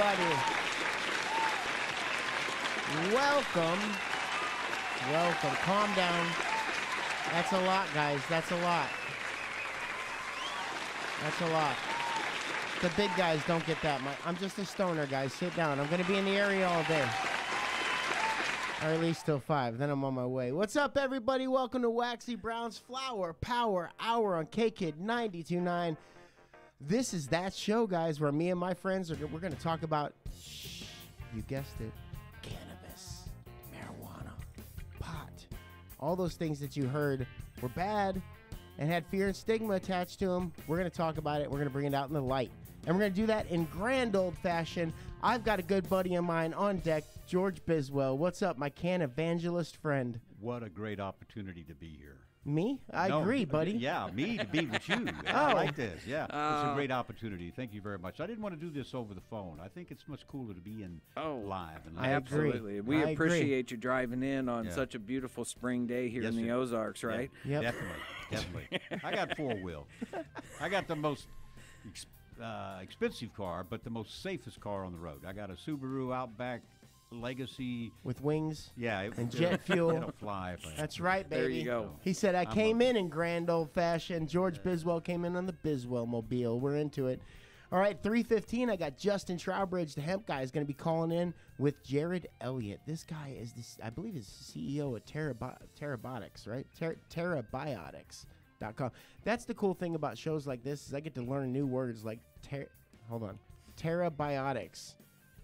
everybody. Welcome. Welcome. Calm down. That's a lot, guys. That's a lot. That's a lot. The big guys don't get that much. I'm just a stoner, guys. Sit down. I'm going to be in the area all day. Or at least till 5. Then I'm on my way. What's up, everybody? Welcome to Waxy Brown's Flower Power Hour on KKID 92.9. This is that show, guys, where me and my friends are we're going to talk about, shh, you guessed it, cannabis, marijuana, pot. All those things that you heard were bad and had fear and stigma attached to them. We're going to talk about it. We're going to bring it out in the light. And we're going to do that in grand old fashion. I've got a good buddy of mine on deck, George Biswell. What's up, my can evangelist friend? What a great opportunity to be here. Me? I No, agree, buddy. Yeah, me to be with you. Oh. I like this. Yeah, it's a great opportunity. Thank you very much. I didn't want to do this over the phone. I think it's much cooler to be in Oh, live and I live. Absolutely. We I agree. appreciate you driving in on Yeah. such a beautiful spring day here Yes, in the sir. Ozarks, Yeah, right? Yep. Definitely, definitely. I got four wheel. I got the most ex- uh, expensive car, but the most safest car on the road. I got a Subaru Outback Legacy. With wings. Yeah, it, And jet fuel. It'll fly. if That's right, baby. There you go. He said, I I'm came a- in in grand old fashion. George Biswell came in on the Biswell mobile. We're into it. All right, 315, I got Justin Trowbridge, the hemp guy, is going to be calling in with Jared Elliott. This guy is, this, I believe, is CEO of Terabo- Terabotics, right? Ter- Terabiotics.com. That's the cool thing about shows like this is I get to learn new words like, ter- hold on, Terabiotics.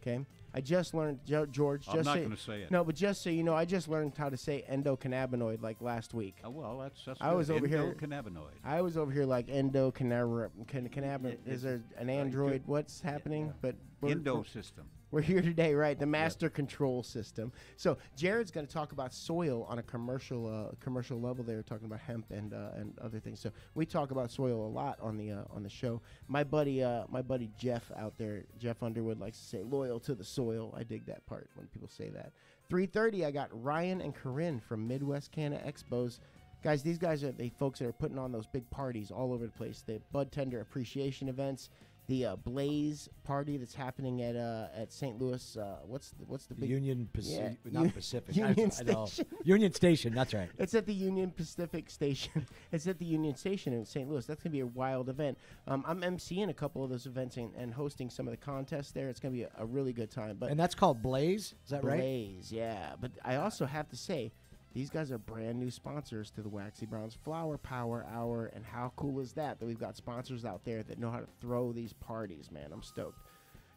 Okay, I just learned George. I'm just not so- gonna say it. No, but just so you know, I just learned how to say endocannabinoid like last week. Oh, well, that's that's. I was good. over here- Endocannabinoid. I was over here like endocannabinoid. Can, cannabinoid. Is there an android? What's happening? But we're, Endo system. We're here today, right? The master control system. So Jared's going to talk about soil on a commercial uh, commercial level. They're talking about hemp and uh, and other things. So we talk about soil a lot on the uh, on the show. My buddy, uh, my buddy Jeff out there, Jeff Underwood likes to say loyal to the soil. I dig that part when people say that. 3:30, I got Ryan and Corinne from Midwest Canna Expos. Guys, these guys are the folks that are putting on those big parties all over the place. The bud tender appreciation events, the uh, Blaze party that's happening at uh, at St. Louis. Uh, what's the, what's the big? Union Pacific, Yeah, not Pacific. Union I, I. Station. Union Station. That's right. It's at the Union Pacific Station. it's at the Union Station in St. Louis. That's gonna be a wild event. Um, I'm emceeing a couple of those events and, and hosting some of the contests there. It's gonna be a, a really good time. But And that's called Blaze. Is that right? Blaze, yeah. But I also have to say, these guys are brand new sponsors to the Waxy Browns Flower Power Hour, and how cool is that? That we've got sponsors out there that know how to throw these parties, man. I'm stoked.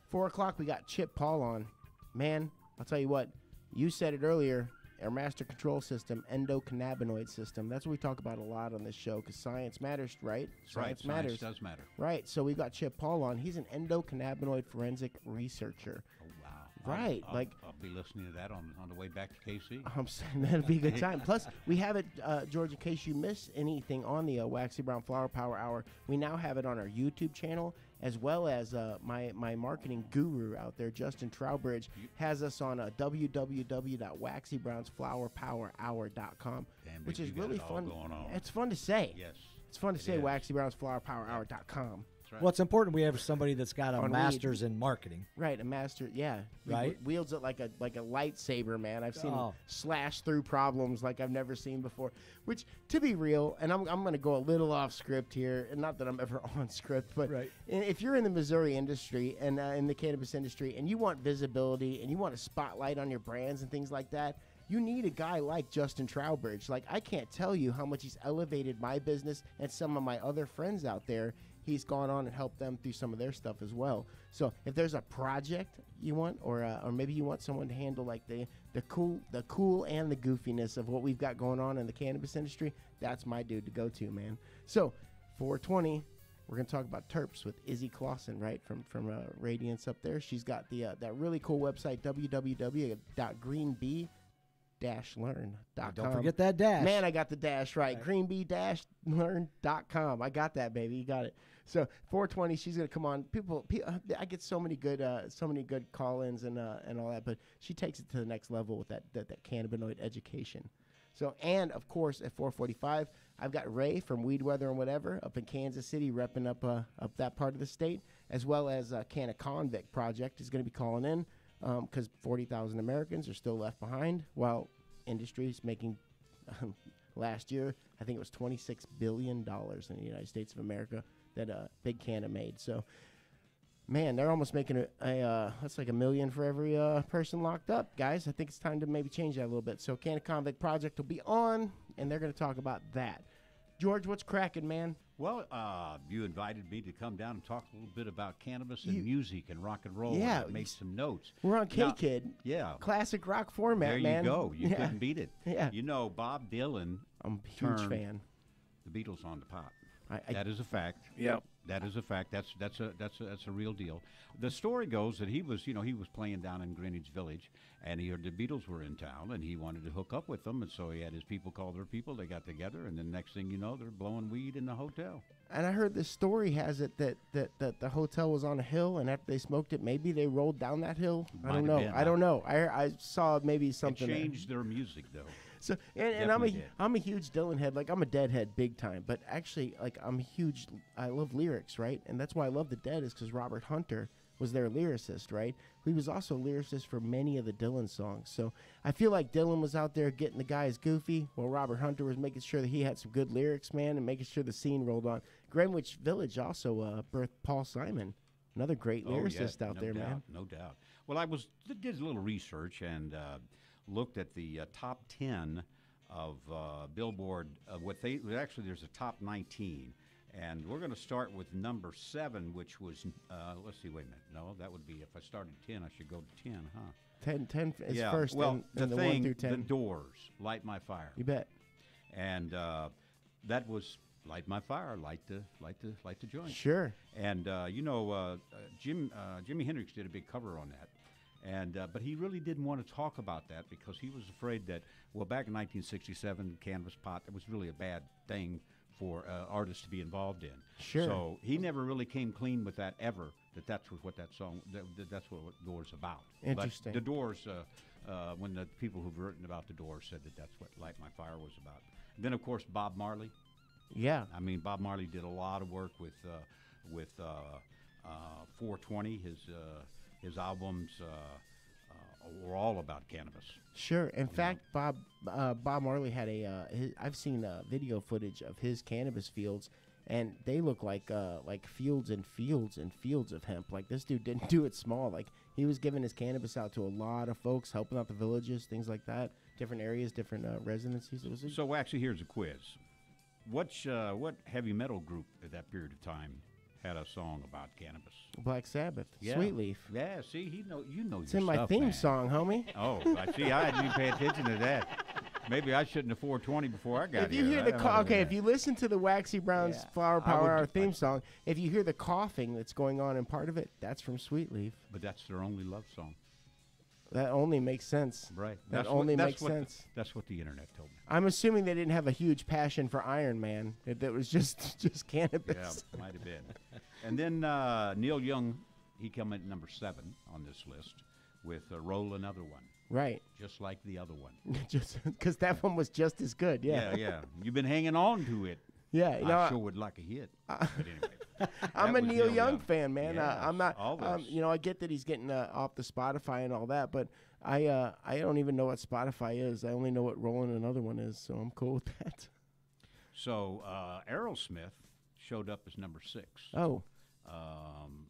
Four o'clock, we got Chip Paul on. Man, I'll tell you what, you said it earlier. Our master control system, endocannabinoid system. That's what we talk about a lot on this show because science matters, right? That's right. Science matters. Science does matter. Right. So we've got Chip Paul on. He's an endocannabinoid forensic researcher. Right, I'll, like- I'll be listening to that on, on the way back to KC. I'm saying that'd be a good time. Plus, we have it, uh, George. In case you miss anything on the uh, Waxy Brown Flower Power Hour, we now have it on our YouTube channel as well as uh, my my marketing guru out there, Justin Trowbridge, has us on uh, www.waxybrownsflowerpowerhour.com, Damn, which is really it fun. It's fun to say. Yes. It's fun to it say is. waxybrownsflowerpowerhour.com. That's right. Well, it's important we have somebody that's got a On master's in marketing. Right, a master, yeah, He Right? wields it like a like a lightsaber, man. I've seen him Oh. slash through problems like I've never seen before. Which, to be real, and I'm I'm gonna go a little off script here, and not that I'm ever on script, but Right. i- if you're in the Missouri industry and uh, in the cannabis industry, and you want visibility and you want a spotlight on your brands and things like that. You need a guy like Justin Trowbridge. Like I can't tell you how much he's elevated my business and some of my other friends out there he's gone on and helped them through some of their stuff as well. So if there's a project you want, or uh, or maybe you want someone to handle like the the cool the cool and the goofiness of what we've got going on in the cannabis industry, that's my dude to go to, man. So 420. We're gonna talk about terps with Izzy Clausen, right from from uh, Radiance up there. She's got the uh, that really cool website www.greenbee learn.com. Don't forget that dash. Man, I got the dash right. Greenbee-learn.com. I got that, baby. You got it. So 420, she's gonna come on. People, pe- uh, I get so many good, uh, so many good call-ins and uh, and all that, but she takes it to the next level with that that, that cannabinoid education. So, and of course, at 445, I've got Ray from Weed Weather and Whatever up in Kansas City, repping up uh, up that part of the state, as well as uh, Can Convict Project is going to be calling in because 40,000 Americans are still left behind, while industry is making um, last year, I think it was 26 billion dollars in the United States of America that uh, Big Canna made. So, man, they're almost making a, a uh, that's like a million for every uh, person locked up, guys. I think it's time to maybe change that a little bit. So, Canna Convict Project will be on, and they're going to talk about that. George, what's cracking, man? Well, uh, you invited me to come down and talk a little bit about cannabis and You- music and rock and roll. Yeah, and you- some notes. We're on K Kid, Yeah. classic rock format, There man. you go. You yeah. couldn't beat it. Yeah. You know, Bob Dylan, I'm a huge fan. the Beatles on the pot. I, I, That is a fact. Yep. That is a fact. That's that's a that's a, that's a real deal. The story goes that he was, you know, he was playing down in Greenwich Village, and he heard the Beatles were in town, and he wanted to hook up with them, and so he had his people call their people. They got together, and the next thing you know, they're blowing weed in the hotel. and I heard this story has it that, that, that the hotel was on a hill, and after they smoked it, maybe they rolled down that hill. I don't know. been. I don't know. I I saw maybe It something. there. changed their music, though. So and, and I'm a did. am a huge Dylan head. Like I'm a Deadhead big time. But actually, like I'm huge. I love lyrics, right? And that's why I love the Dead is because Robert Hunter was their lyricist, right? He was also a lyricist for many of the Dylan songs. So I feel like Dylan was out there getting the guys goofy, while Robert Hunter was making sure that he had some good lyrics, man, and making sure the scene rolled on. Greenwich Village also uh, birthed Paul Simon, another great Oh, yeah, lyricist out no there, doubt, man. No doubt. Well, I was did a little research and uh, looked at the uh, top ten of uh, Billboard. Uh, what they actually there's a top 19, and we're going to start with number seven, which was uh, let's see. Wait a minute. No, that would be if I started 10, I should go to 10, huh? 10, 10 is yeah. first, well, and, the and thing, one through ten. the Doors, "Light My Fire." you bet. and uh, that was light my fire, light the light the light the joint. Sure. And uh, you know, uh, uh, Jim uh, Jimi Hendrix did a big cover on that, and uh, but he really didn't want to talk about that because he was afraid that well, back in 1967, cannabis pot that was really a bad thing for uh, artists to be involved in. Sure. So he never really came clean with that ever. That that's what, that song that, that- that's what, Doors about. Interesting. But the Doors, uh, uh, when the people who've written about the Doors said that that's what Light My Fire was about. then of course Bob Marley. Yeah. I mean, Bob Marley did a lot of work with uh, with uh, uh, 420. His uh, his albums uh, uh, were all about cannabis. Sure. In fact, Bob uh, Bob Marley had a. Uh, his, I've seen uh, video footage of his cannabis fields, and they look like uh, like fields and fields and fields of hemp. Like this dude didn't do it small. Like he was giving his cannabis out to a lot of folks, helping out the villages, things like that, different areas, different uh, residencies. It was a, So actually, here's a quiz. Which uh, what heavy metal group at that period of time had a song about cannabis? Black Sabbath, Yeah. Sweet Leaf. Yeah, see, he know you know It's in my theme man. song, homie. Oh, I see. I didn't even pay attention to that. Maybe I shouldn't have 420 before I got if you here. hear the co- okay, if you listen to the Waxy Brown's Yeah. Flower Power Hour theme song, if you hear the coughing that's going on in part of it, that's from Sweet Leaf. but that's their only love song, That only makes sense. right? That That's only what, makes that's what the- sense. that's what the internet told me. I'm assuming they didn't have a huge passion for Iron Man. That that was just just cannabis. Yeah, might have been. And then uh, Neil Young, he come at number seven on this list with uh, "Roll Another One," Right. just like the other one. just because that one was just as good. Yeah. yeah, yeah. You've been hanging on to it. Yeah. You know, I sure would like a hit. but anyway, I'm a Neil Neil Young, Young. fan, man. uh, I'm not. Um, you know, I get that he's getting uh, off the Spotify and all that, but I uh, I don't even know what Spotify is. I only know what Rolling Another One is, so I'm cool with that. so uh, Aerosmith showed up as number six. Oh, Um, uh,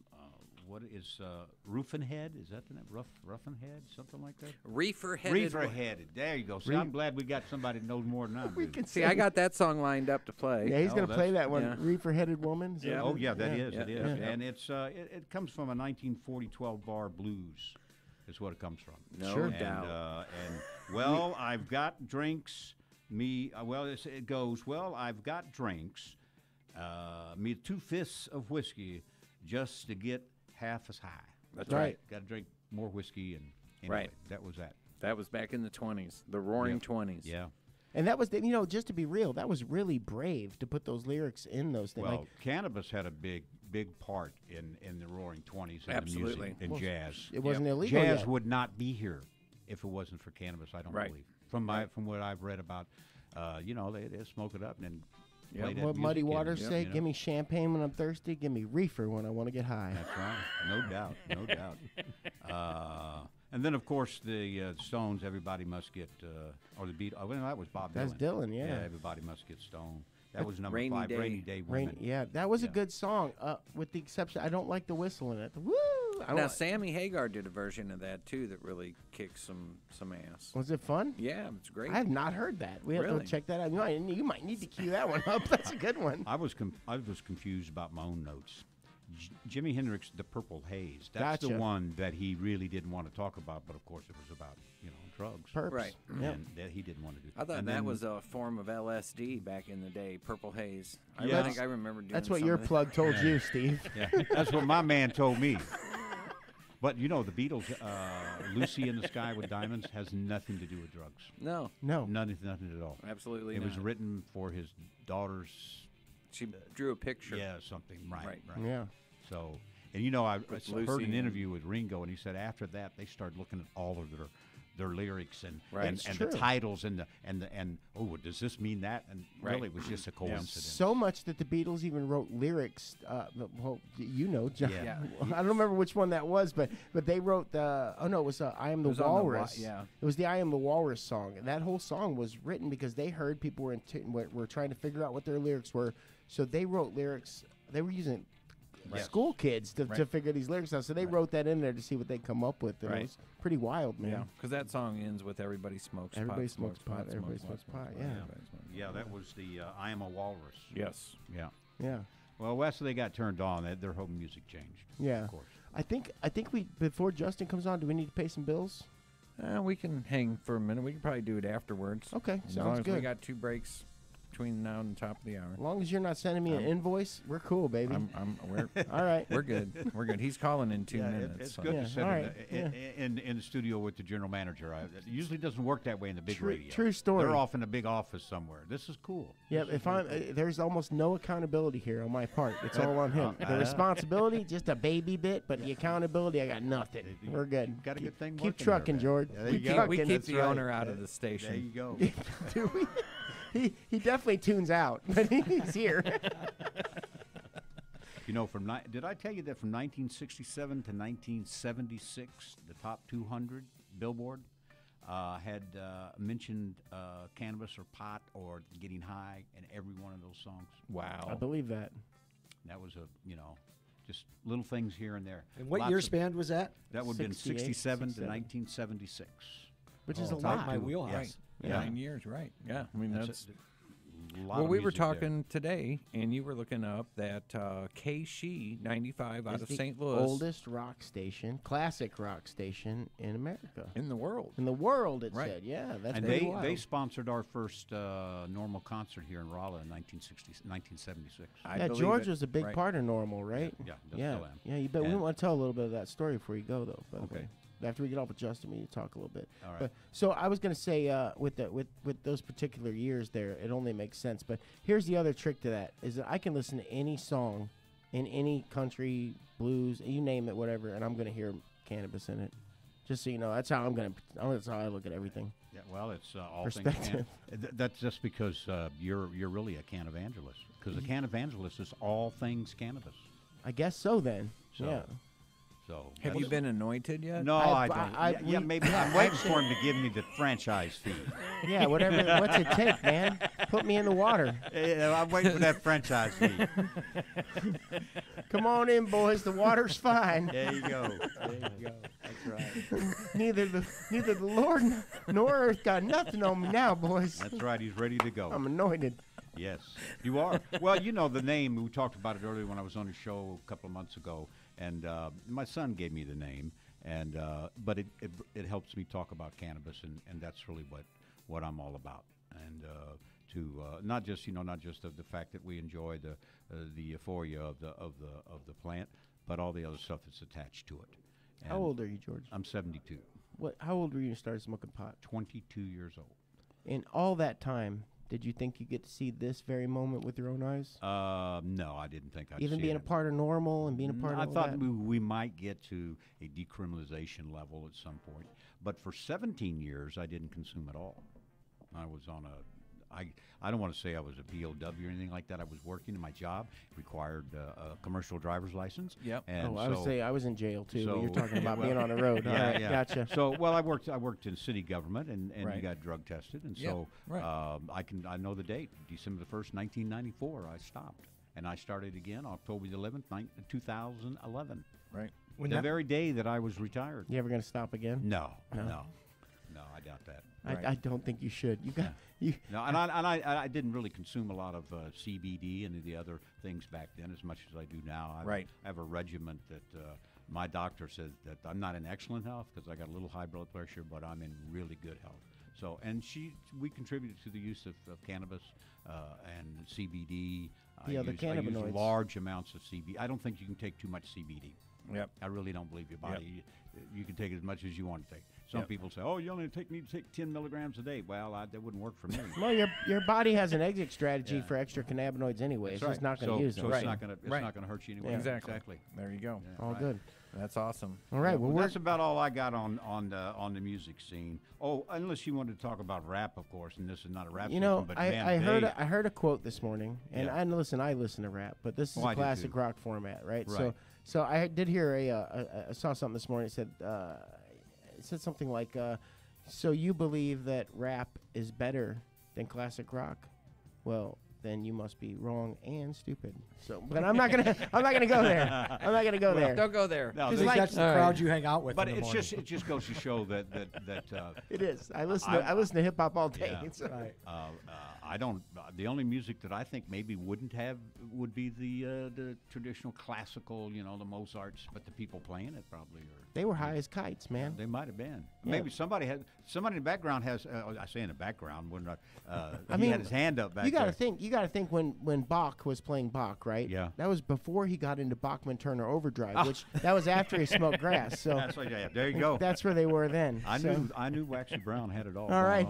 what is uh, Roofing Head? Is that the name? Rough Roughin' Head? Something like that? Reefer headed. Reefer Headed. There you go. See, I'm glad we got somebody that knows more than I do. we can See, I got that song lined up to play. Yeah, he's Oh, gonna play that one. yeah. Reefer Headed Woman. Is Yeah. what Oh it- yeah, that is. yeah, It is, yeah, yeah. and it's uh, it, it comes from a 1940 12 bar blues, is what it comes from. No Sure. and, doubt. Uh, and well, I've got drinks. Me, uh, well, it's, it goes. Well, I've got drinks. Uh, me two fifths of whiskey just to get half as high. That's Right. right. Got to drink more whiskey and anyway, Right. That was that. That was back in the 20s, the roaring 20s. Yeah. And that was, the, you know, just to be real, that was really brave to put those lyrics in those things. Well, like, cannabis had a big, big part in, in the Roaring Twenties and the Absolutely. music and Well, jazz. it wasn't illegal Jazz yet. would not be here if it wasn't for cannabis. I don't Right. believe. From my from what I've read about, uh, you know, they, they smoke it up and then Yep. play that What music Muddy in, Waters you say? know. Give me champagne when I'm thirsty. Give me reefer when I want to get high. That's right. No doubt. No doubt. Uh, and then, of course, the uh, Stones. Everybody must get, uh, or the Beat. Oh, well, that was Bob Dylan. That's Dylan. Dylan, yeah. Everybody must get stoned. That was number Rainy five. Day. Rainy Day Rain, yeah, that was a good song. Uh, with the exception, I don't like the whistle in it. The Woo! I don't Now li- Sammy Hagar did a version of that too that really kicked some some ass. was it fun? Yeah, it's great. I have not heard that. We have Really? to check that out. You might, you might need to cue that one up. That's a good one. I was com- I was confused about my own notes. J- Jimi Hendrix, the Purple Haze. That's the one that he really didn't want to talk about, but of course it was about you know drugs. Perps. Right. Yeah. And that he didn't want to do. I thought And that then- was a form of LSD back in the day, purple haze. I Yeah. think I remember doing. That's what some your of that. plug told you, Steve. Yeah, that's what my man told me. But you know, the Beatles, uh, "Lucy in the Sky with Diamonds" has nothing to do with drugs. No, No. Nothing, nothing at all. absolutely It not. was written for his daughter's, She drew a picture. yeah, something. Right, Right. right. Yeah. So, and you know, I, I heard Lucy an interview with Ringo, and he said after that they started looking at all of their their lyrics and Right. and, and the titles and the and the and oh, does this mean that? And Right. really, it was just a coincidence. So much that the Beatles even wrote lyrics. Uh, well, you know, John. Yeah. I don't remember which one that was, but but they wrote the. Oh no, it was uh, "I Am the was on the Walrus." yeah. it was the "I Am the Walrus" song, and that whole song was written because they heard people were in t- were, were trying to figure out what their lyrics were, so they wrote lyrics. They were using Yes. school kids to, to figure these lyrics out, so they wrote that in there to see what they come up with. And Right. It was pretty wild, man. Yeah, because that song ends with "Everybody smokes Everybody pot, smokes pot, everybody smokes pot, yeah. everybody smokes Yeah, that was the uh, "I Am a Walrus." Yes. Yeah. Yeah. Well, after they got turned on, they, their whole music changed. Yeah. Of course. I think I think we before Justin comes on, do we need to pay some bills? Uh, we can hang for a minute. We can probably do it afterwards. Okay, As sounds long as we got two breaks between now and the top of the hour. As long as you're not sending me an I'm- invoice, we're cool, baby. I'm, I'm, we're, All right. we're good. We're good. He's calling in two Yeah, it- minutes. it's so- good Yeah, to sit all in, right, the, in, in, in the studio with the general manager. I, it usually doesn't work that way in the big True- radio. true story. They're off in a big office somewhere. This is cool. Yeah, This if I'm, cool. uh, there's almost no accountability here on my part. It's all on him. The responsibility, just a baby bit, but the accountability, I got nothing. You We're good. got a good thing Keep working there, trucking, man. George. Yeah, there keep you go. trucking. we keep That's the right. owner out of the station. there station. you go. Do we? He, he definitely tunes out, but he's here. You know, from ni- did I tell you that from 1967 to 1976, the top 200 Billboard uh, had uh, mentioned uh, cannabis or pot or getting high in every one of those songs. Wow, I believe that. That was a you know, just little things here and there. And what Lots year of- span was that? That would have been 68, 67 to 67. 1976. Which is Oh, a lot. my wheelhouse. Right. Yeah. Nine years, right. Yeah. I mean, That's that's. a- a lot well, of we were music there. talking today, and you were looking up that uh, KSHE 95 out It's of St. Louis Oldest rock station, classic rock station in America. in the world. In the world, it Right. said. Yeah, that's and they, wild. they sponsored our first uh, NORML concert here in Rolla in 1960, 1976. I yeah, believe George it. was a big Right. part of NORML, right? Yeah, yeah, yeah, yeah. You bet. we want to tell a little bit of that story before you go, though. By the Okay. After we get off with Justin, we need to talk a little bit. All right. But so I was gonna say uh, with the with with those particular years there, it only makes sense. But here's the other trick to that: is that I can listen to any song in any country, blues, you name it, whatever, and I'm gonna hear cannabis in it. Just so you know, that's how I'm gonna. That's how I look at everything. Yeah, well, it's uh, all Perspective. things. Can, that's just because uh, you're you're really a can evangelist. Because a can evangelist is all things cannabis. I guess so. Then, So, yeah. So Have you been anointed yet? No, I- I, don't. I- yeah, yeah, we- maybe I'm waiting for him to give me the franchise fee. Yeah, whatever. what's it take, man? Put me in the water. Yeah, I'm waiting for that franchise fee. Come on in, boys. The water's fine. There you go. There you go. That's right. neither the neither the Lord nor earth got nothing on me now, boys. That's right. He's ready to go. I'm anointed. Yes, you are. well, you know the name. We talked about it earlier when I was on a show a couple of months ago, and uh, my son gave me the name, and uh, but it, it it helps me talk about cannabis, and, and that's really what what I'm all about. And uh, to uh, not just you know not just of the fact that we enjoy the uh, the euphoria of the of the of the plant, but all the other stuff that's attached to it. How old are you, George? I'm 72, What? How old were you when you started smoking pot? 22 years old. In all that time, did you think you get to see this very moment with your own eyes? Uh, no, I didn't think I'd Even being it. a part of NORML and being a part I of all thought we might get to a decriminalization level at some point, but for 17 years I didn't consume at all. I was on a. I, I don't want to say I was a POW or anything like that. I was working in my job required uh, a commercial driver's license. Yep. And oh, I would so- say I was in jail too. but you're talking about well, being on the road. Yeah, right, yeah. gotcha. So, well, I worked. I worked in city government, and, and you got drug tested, and Yeah, so right. um, I can. I know the date, December the first, nineteen ninety four. I stopped, and I started again October the eleventh, two thousand eleven. Right. When The that- very day that I was retired. You ever gonna stop again? No, No. no, no, I doubt that. Right. I, I don't think you should. You got you. No, and I and I, I didn't really consume a lot of uh, CBD and the other things back then as much as I do now. I, Right. I have a regimen that uh, my doctor says that I'm not in excellent health because I got a little high blood pressure, but I'm in really good health. So, and she, we contributed to the use of, of cannabis uh, and CBD. The I other use, I use large amounts of CBD. I don't think you can take too much CBD. Yep. I really don't believe your body. You, you can take as much as you want to take. Some Yep. people say, "Oh, you only take need to take 10 milligrams a day." Well, I, that wouldn't work for me. Well, your your body has an exit strategy Yeah. for extra cannabinoids anyway. That's It's just not going to so, use so them. it's Right. not going to it's Right. not going to hurt you anyway. Yeah. Exactly. Exactly. There you go. All Right. good. That's awesome. All right. Well, Well, that's about all I got on on the on the music scene. Oh, unless you wanted to talk about rap, of course, and this is not a rap. You know, section, but I, man, I heard they- a, I heard a quote this morning, and Yeah. I listen. I listen to rap, but this is Oh, I a do classic rock format, right? So Right. so I did hear a, uh, a I saw something this morning. It said uh, it said something like, uh, "So you believe that rap is better than classic rock? Well." Then you must be wrong and stupid. So, but I'm not gonna. I'm not gonna go there. I'm not gonna go there. Don't go there. No, I they- like- that's the All right. crowd you hang out with. but in the it's morning. just it just goes to show that that that uh, It is. I listen. To, I'm- I listen to hip hop all day. Yeah. So- right. uh, uh, I don't. Uh, the only music that I think maybe wouldn't have would be the uh, the traditional classical, you know, the Mozarts, but the people playing it probably are. They were high as kites, man. They might have been. Yeah. Maybe somebody had somebody in the background has. Uh, I say in the background when uh, uh, I he mean, had his hand up back you got to think. You got to think when when Bach was playing Bach, right? Yeah. That was before he got into Bachman Turner Overdrive, which that was after he smoked grass. So That's right. Yeah, there you go. that's where they were then. I So- knew I knew Waxy Brown had it all. All going right.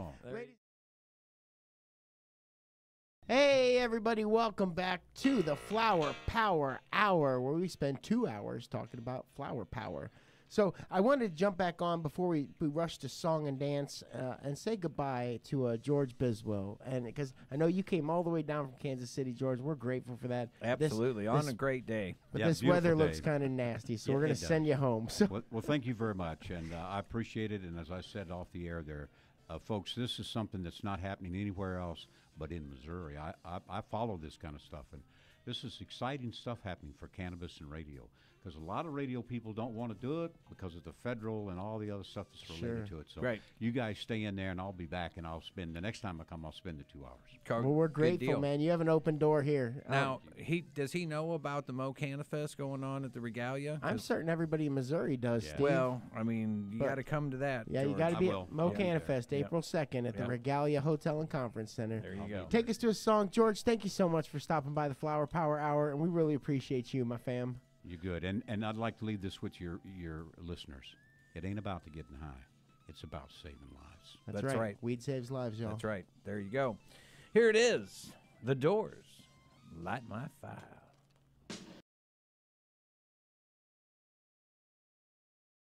On. Hey, everybody, welcome back to the Flower Power Hour, where we spend two hours talking about flower power. So, I wanted to jump back on before we, we rush to song and dance uh, and say goodbye to uh, George Biswell. And because I know you came all the way down from Kansas City, George, we're grateful for that. This- Absolutely. on this- a great day. But Yeah, this beautiful weather looks kind of nasty, so Yeah, we're going to send you home. So, Well, well, thank you very much, and uh, I appreciate it. And as I said off the air, there, uh, folks, this is something that's not happening anywhere else but in Missouri. I, I, I follow this kind of stuff, and this is exciting stuff happening for cannabis and radio. Because a lot of radio people don't want to do it because of the federal and all the other stuff that's related Sure. to it. So Right. you guys stay in there, and I'll be back, and I'll spend the next time I come, I'll spend the two hours. Car- well, we're grateful, man. You have an open door here. Um, Now, he does he know about the Mo Canifest going on at the Regalia? I'm certain everybody in Missouri does, Yeah. Steve. Well, I mean, you got to come to that. yeah, you got to be at Mo I'll be there. Canifest, Yep. April 2nd at the Yep. Regalia Hotel and Conference Center. There you I'll go. Take us to a song. George, thank you so much for stopping by the Flower Power Hour, and we really appreciate you, my fam. You're good, and and I'd like to leave this with your your listeners. It ain't about the getting high; it's about saving lives. That's, That's right. right. Weed saves lives, y'all. That's right. There you go. Here it is. The Doors. Light my fire.